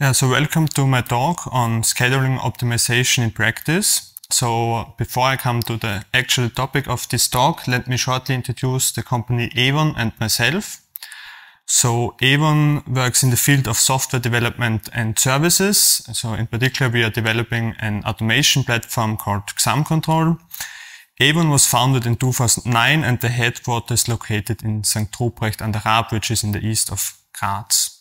Yeah, so welcome to my talk on scheduling optimization in practice. So before I come to the actual topic of this talk, let me shortly introduce the company evon and myself. So evon works in the field of software development and services. So in particular, we are developing an automation platform called XAMcontrol. evon was founded in 2009 and the headquarters located in St. Ruprecht an der Raab, which is in the east of Graz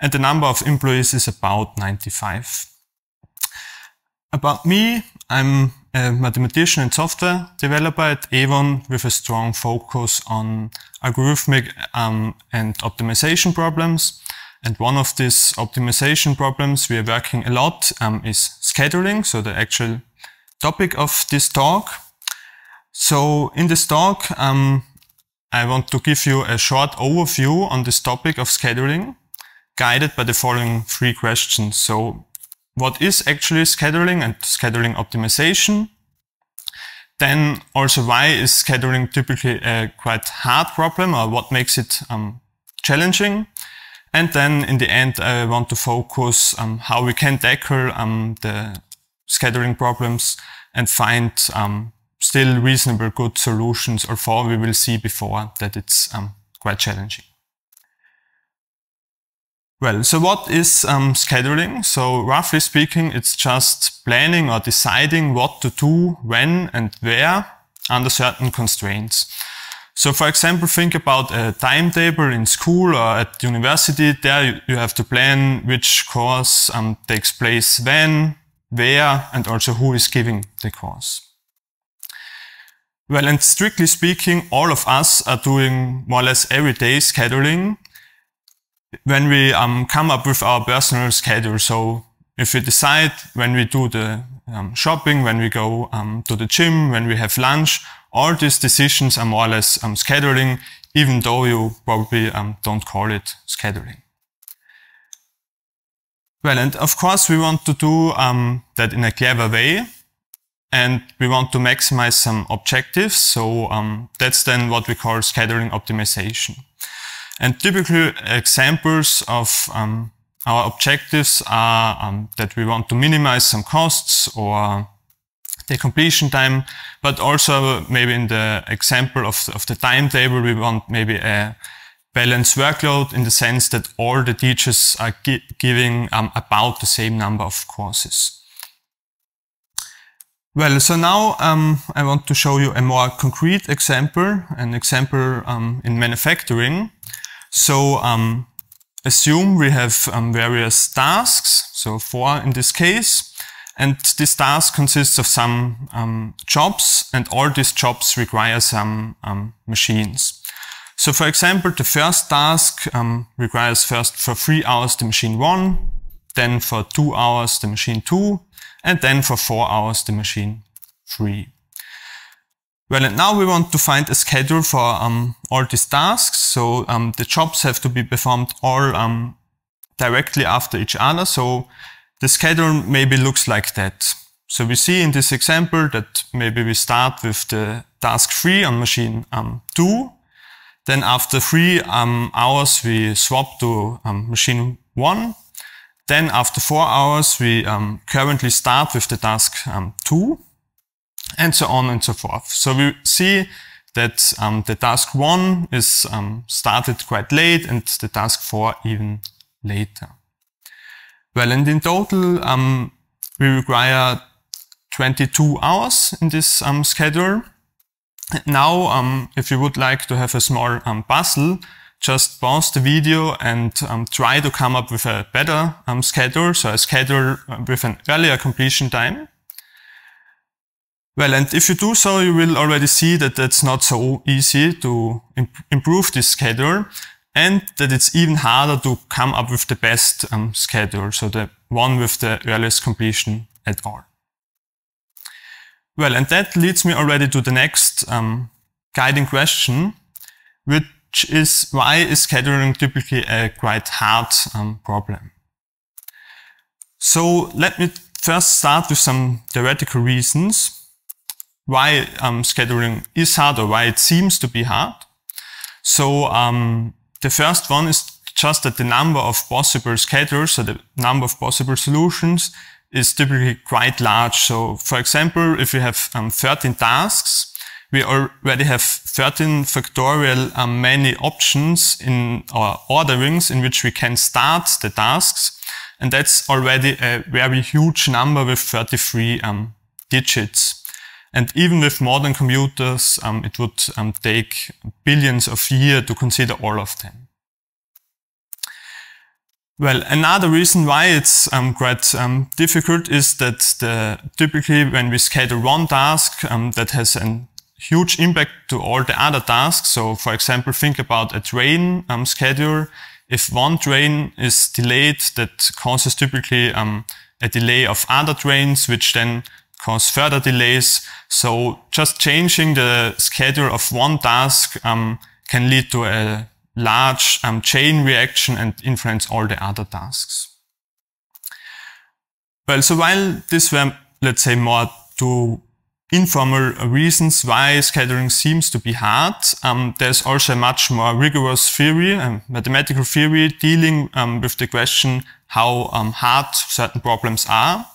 and the number of employees is about 95. About me, I'm a mathematician and software developer at evon with a strong focus on algorithmic um, and optimization problems. And one of these optimization problems we are working a lot um, is scheduling, so the actual topic of this talk. So in this talk, um, I want to give you a short overview on this topic of scheduling guided by the following three questions. So what is actually scheduling and scheduling optimization? Then also why is scheduling typically a quite hard problem or what makes it um, challenging? And then in the end, I want to focus on how we can tackle um, the scheduling problems and find um, still reasonable good solutions or for we will see before that it's um, quite challenging. Well, so what is um, scheduling? So roughly speaking, it's just planning or deciding what to do, when and where under certain constraints. So for example, think about a timetable in school or at university. There you have to plan which course um, takes place when, where, and also who is giving the course. Well, and strictly speaking, all of us are doing more or less everyday scheduling when we um, come up with our personal schedule. So if we decide when we do the um, shopping, when we go um, to the gym, when we have lunch, all these decisions are more or less um, scheduling, even though you probably um, don't call it scheduling. Well, and of course we want to do um, that in a clever way. And we want to maximize some objectives. So that's then what we call scheduling optimization. And typical examples of um, our objectives are um, that we want to minimize some costs or the completion time, but also maybe in the example of, of the timetable, we want maybe a balanced workload in the sense that all the teachers are gi giving um, about the same number of courses. Well, so now um, I want to show you a more concrete example, an example um, in manufacturing. So um, assume we have um, various tasks, so four in this case, and this task consists of some um, jobs, and all these jobs require some um, machines. So for example, the first task um, requires first for three hours the machine one, then for two hours the machine two, and then for four hours the machine three. Well, and now we want to find a schedule for um, all these tasks. So um, the jobs have to be performed all um, directly after each other. So the schedule maybe looks like that. So we see in this example that maybe we start with the task 3 on machine um, 2. Then after 3 um, hours we swap to um, machine 1. Then after 4 hours we currently start with the task 2 and so on and so forth. So we see that um, the task one is um, started quite late and the task four even later. Well, and in total, um, we require 22 hours in this um, schedule. Now, um, if you would like to have a small um, puzzle, just pause the video and try to come up with a better schedule, so a schedule with an earlier completion time. Well, and if you do so, you will already see that it's not so easy to imp improve this schedule and that it's even harder to come up with the best um, schedule, so the one with the earliest completion at all. Well, and that leads me already to the next um, guiding question, which is why is scheduling typically a quite hard um, problem? So let me first start with some theoretical reasons why um, scheduling is hard or why it seems to be hard. So um, the first one is just that the number of possible schedulers, so the number of possible solutions, is typically quite large. So for example, if we have um, 13 tasks, we already have 13 factorial um, many options in our orderings in which we can start the tasks. And that's already a very huge number with 33 um, digits. And even with modern computers, um, it would um, take billions of years to consider all of them. Well, another reason why it's um, quite um, difficult is that the, typically when we schedule one task um, that has a huge impact to all the other tasks. So for example, think about a train um, schedule. If one train is delayed, that causes typically um, a delay of other trains, which then cause further delays. So just changing the schedule of one task um, can lead to a large um, chain reaction and influence all the other tasks. Well, so while this were, let's say, more to informal reasons why scheduling seems to be hard, um, there's also a much more rigorous theory, a mathematical theory, dealing um, with the question how um, hard certain problems are.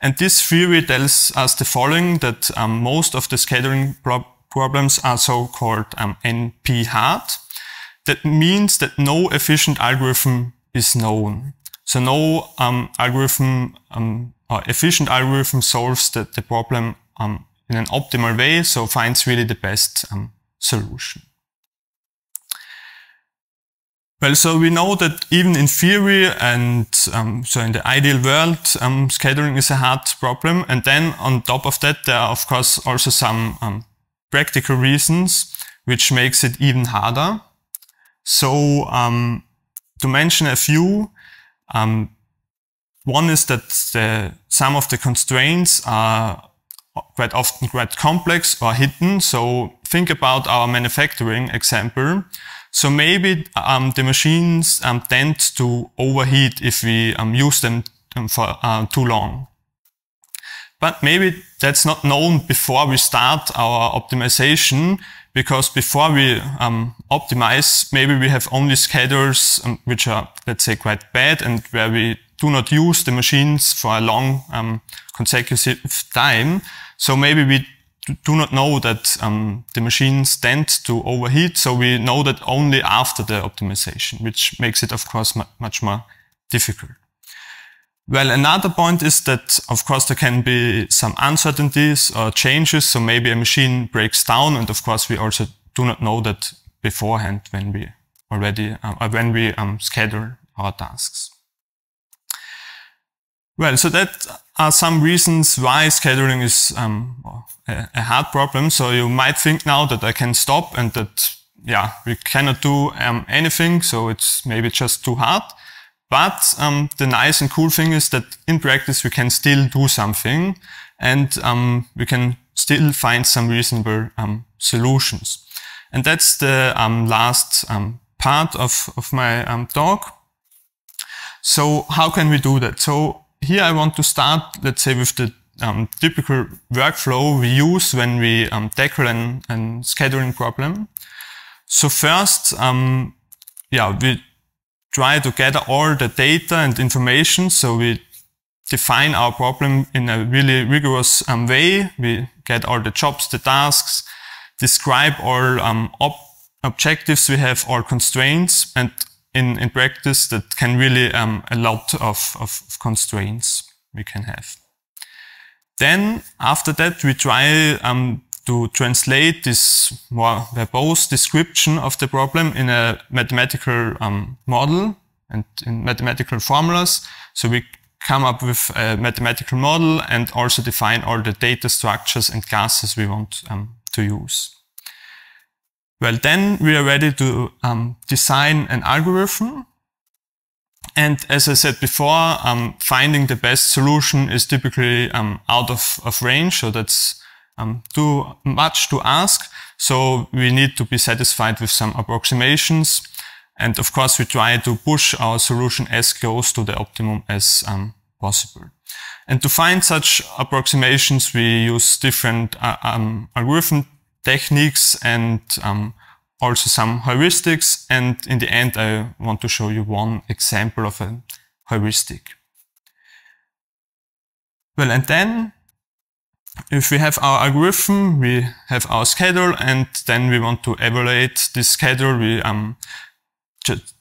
And this theory tells us the following, that um, most of the scheduling pro problems are so-called um, NP hard. That means that no efficient algorithm is known. So no um, algorithm um, or efficient algorithm solves the, the problem um, in an optimal way, so finds really the best um, solution. Well, so we know that even in theory and um, so in the ideal world, um, scheduling is a hard problem. And then on top of that, there are of course also some um, practical reasons which makes it even harder. So um, to mention a few, um, one is that the, some of the constraints are quite often quite complex or hidden. So think about our manufacturing example. So maybe um, the machines um, tend to overheat if we um, use them um, for uh, too long. But maybe that's not known before we start our optimization because before we um, optimize, maybe we have only schedules um, which are, let's say, quite bad and where we do not use the machines for a long consecutive time. So maybe we do not know that um, the machines tend to overheat. So we know that only after the optimization, which makes it, of course, much more difficult. Well, another point is that, of course, there can be some uncertainties or changes. So maybe a machine breaks down. And of course, we also do not know that beforehand when we already, or when we um, schedule our tasks. Well, so that are some reasons why scheduling is um, a, a, hard problem. So you might think now that I can stop and that, yeah, we cannot do um, anything. So it's maybe just too hard. But um, the nice and cool thing is that in practice we can still do something and um, we can still find some reasonable um, solutions. And that's the um, last part of, of my talk. So how can we do that? So here I want to start, let's say, with the um, typical workflow we use when we um, tackle an, an, scheduling problem. So first, um, yeah, we try to gather all the data and information. So we define our problem in a really rigorous um, way. We get all the jobs, the tasks, describe all um, ob objectives we have, all constraints, and in, in practice that can really um, a lot of, of, constraints we can have. Then after that, we try um, to translate this more verbose description of the problem in a mathematical um, model and in mathematical formulas. So we come up with a mathematical model and also define all the data structures and classes we want um, to use. Well, then we are ready to um, design an algorithm. And as I said before, um, finding the best solution is typically um, out of, of range. So that's um, too much to ask. So we need to be satisfied with some approximations. And of course, we try to push our solution as close to the optimum as um, possible. And to find such approximations, we use different uh, um, algorithm techniques and um, also some heuristics, and in the end I want to show you one example of a heuristic. Well, and then if we have our algorithm, we have our schedule, and then we want to evaluate this schedule. We um,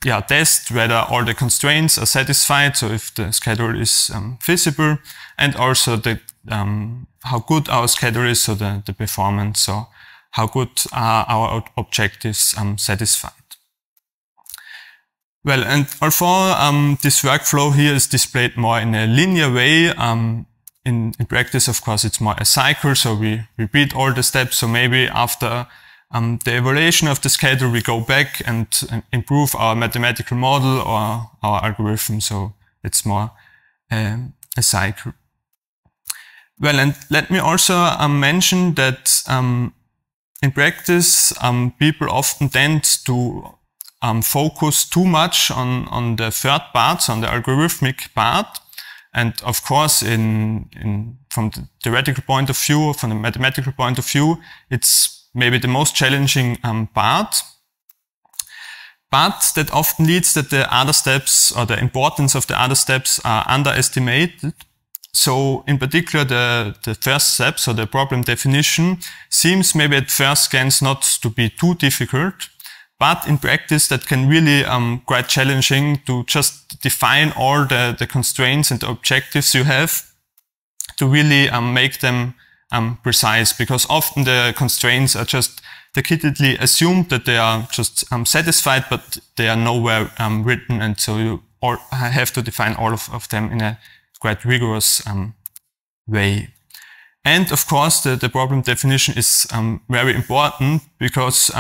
yeah, test whether all the constraints are satisfied, so if the schedule is um, feasible, and also the, um, how good our schedule is, so the, the performance, so how good are our objectives um, satisfied. Well, and although um, this workflow here is displayed more in a linear way, um, in, in practice, of course, it's more a cycle, so we repeat all the steps. So maybe after um, the evaluation of the schedule, we go back and, improve our mathematical model or our algorithm. So it's more um, a cycle. Well, and let me also um, mention that um, in practice, um, people often tend to um, focus too much on, on the third part, on the algorithmic part. And of course, in, in, from the theoretical point of view, from the mathematical point of view, it's maybe the most challenging um, part. But that often leads that the other steps or the importance of the other steps are underestimated. So in particular, the, the first step, so the problem definition, seems maybe at first glance not to be too difficult. But in practice, that can really um, quite challenging to just define all the, the constraints and the objectives you have to really um, make them um, precise because often the constraints are just decadently assumed that they are just um, satisfied, but they are nowhere um, written. And so you have to define all of, of them in a quite rigorous um, way. And of course, the, the problem definition is very important because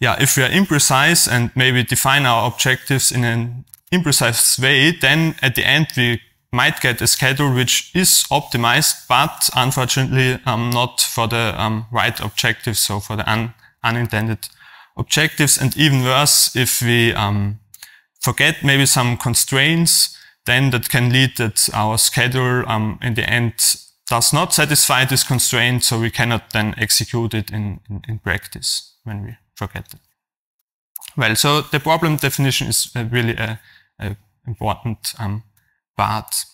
yeah, if we are imprecise and maybe define our objectives in an imprecise way, then at the end we might get a schedule which is optimized, but unfortunately um, not for the um, right objectives, so for the un unintended objectives. And even worse, if we um, forget maybe some constraints, then that can lead that our schedule um, in the end does not satisfy this constraint, so we cannot then execute it in, in, in practice when we forget it. Well, so the problem definition is really a, a important um, part.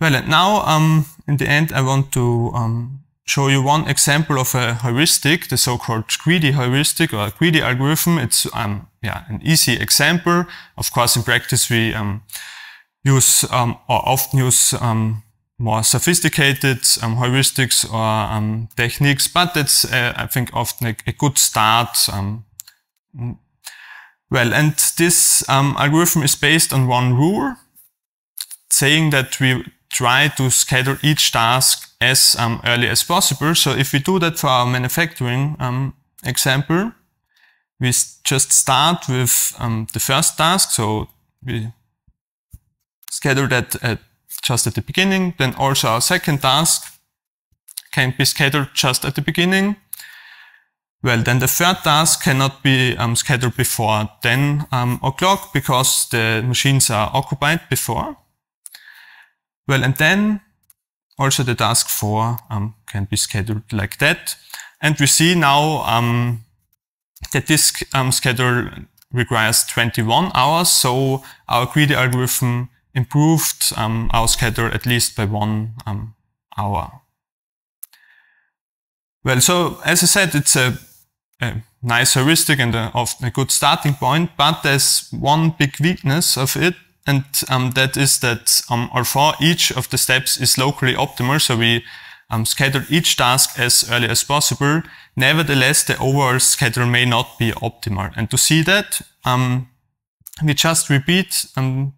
Well, now um, in the end, I want to um, show you one example of a heuristic, the so-called greedy heuristic or greedy algorithm. It's um, yeah an easy example. Of course, in practice, we um, use um, or often use um, more sophisticated um, heuristics or um, techniques, but that's, uh, I think, often a, a good start. Um, well, and this um, algorithm is based on one rule, saying that we try to schedule each task as um, early as possible. So if we do that for our manufacturing um, example, we just start with the first task. So we schedule that at just at the beginning. Then also our second task can be scheduled just at the beginning. Well, then the third task cannot be um, scheduled before 10 um, o'clock because the machines are occupied before. Well, and then also the task 4 um, can be scheduled like that. And we see now um, that this um, schedule requires 21 hours. So our greedy algorithm improved um, our schedule at least by one um, hour. Well, so as I said, it's a, a nice heuristic and a, a good starting point, but there's one big weakness of it, and um, that is that um, although each of the steps is locally optimal, so we um, schedule each task as early as possible, nevertheless, the overall schedule may not be optimal. And to see that, um, we just repeat um,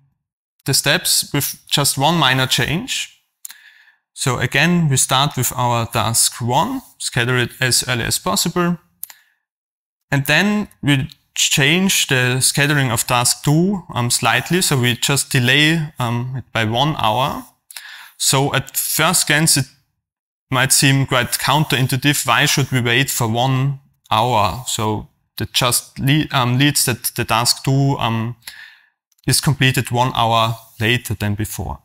the steps with just one minor change. So again, we start with our task one, schedule it as early as possible. And then we change the scheduling of task two um, slightly. So we just delay um, it by one hour. So at first glance, it might seem quite counterintuitive. Why should we wait for one hour? So that just lead, um, leads that the task two um, is completed one hour later than before.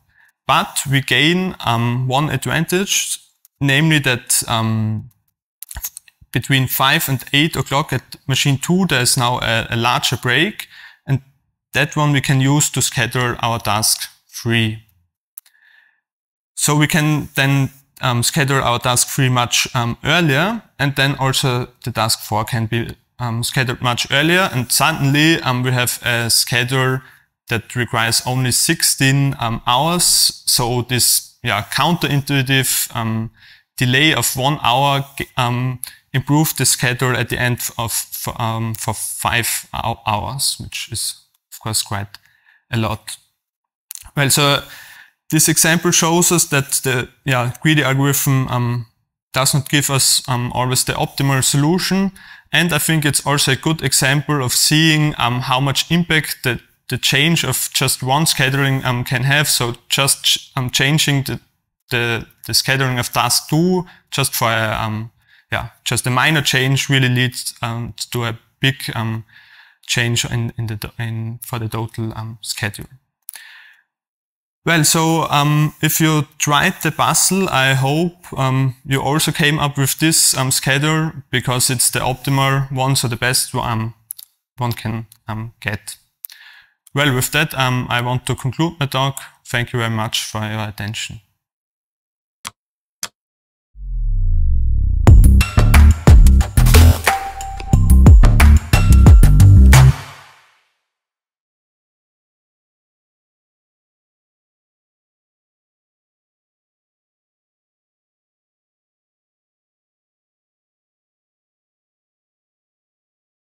But we gain um, one advantage, namely that um, between 5 and 8 o'clock at machine 2, there's now a, a, larger break. And that one we can use to schedule our task 3. So we can then um, schedule our task 3 much um, earlier. And then also the task 4 can be um, scheduled much earlier. And suddenly um, we have a schedule that requires only 16 um, hours. So this yeah, counterintuitive delay of one hour um, improve the schedule at the end of for, um, for five hours, which is of course quite a lot. Well, so this example shows us that the yeah, greedy algorithm um, does not give us um, always the optimal solution. And I think it's also a good example of seeing um, how much impact the, the change of just one scheduling um, can have. So just ch um, changing the, the, the scheduling of task two just for a, um, yeah, just a minor change really leads um, to a big um, change in, in the in for the total um, schedule. Well, so um, if you tried the puzzle, I hope um, you also came up with this um, schedule because it's the optimal one, so the best one one can get. Well, with that, I want to conclude my talk. Thank you very much for your attention.